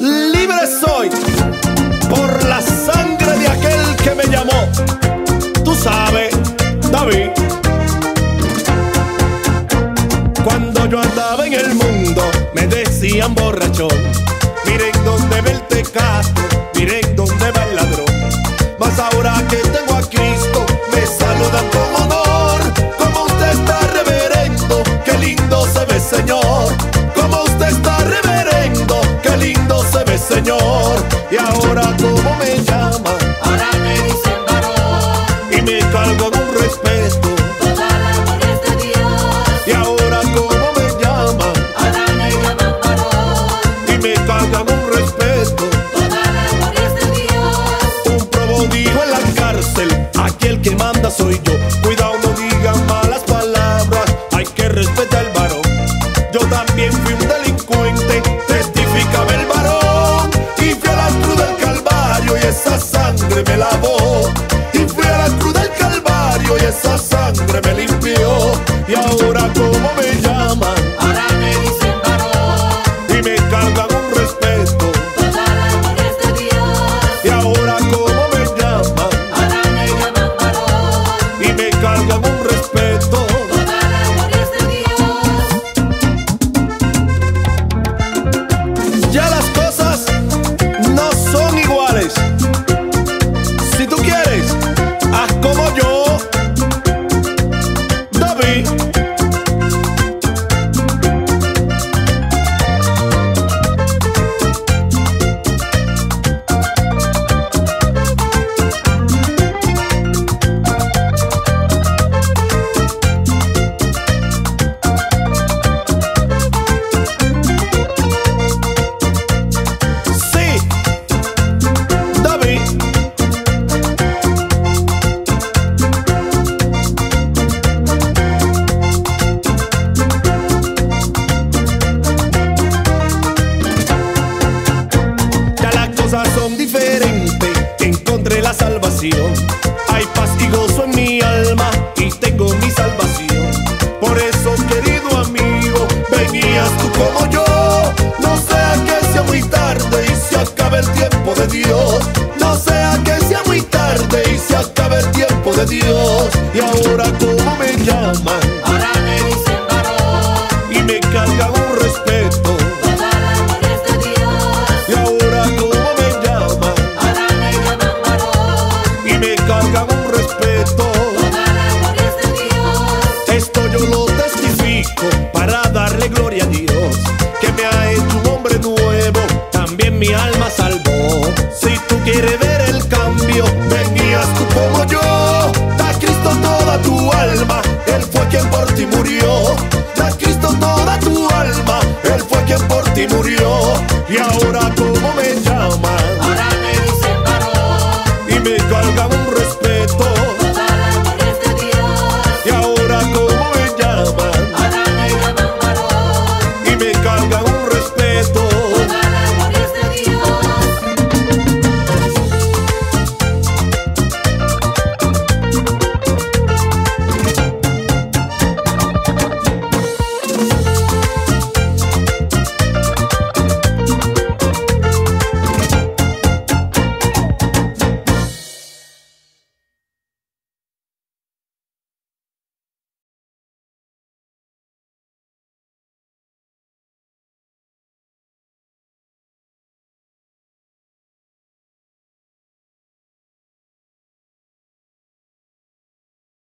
Libre soy por la sangre de aquel que me llamó. Tú sabes, David. Cuando yo andaba en el mundo, me decían borrachón. Miren dónde ve el tecato, miren dónde va el ladrón. Cárcel, aquí el que manda soy yo. Cuidado, no digan malas palabras, hay que respetar al varón. Yo también fui un delincuente, testificaba el varón. Y fui a la cruz del Calvario y esa sangre me lavó. Y fui a la cruz del Calvario y esa sangre me limpió. Y ahora, ¿cómo me como yo. No sea que sea muy tarde y se acabe el tiempo de Dios. No sea que sea muy tarde y se acabe el tiempo de Dios. Y ahora, ¿cómo me llaman? Ahora me dicen varón, Y me cargan un respeto. toda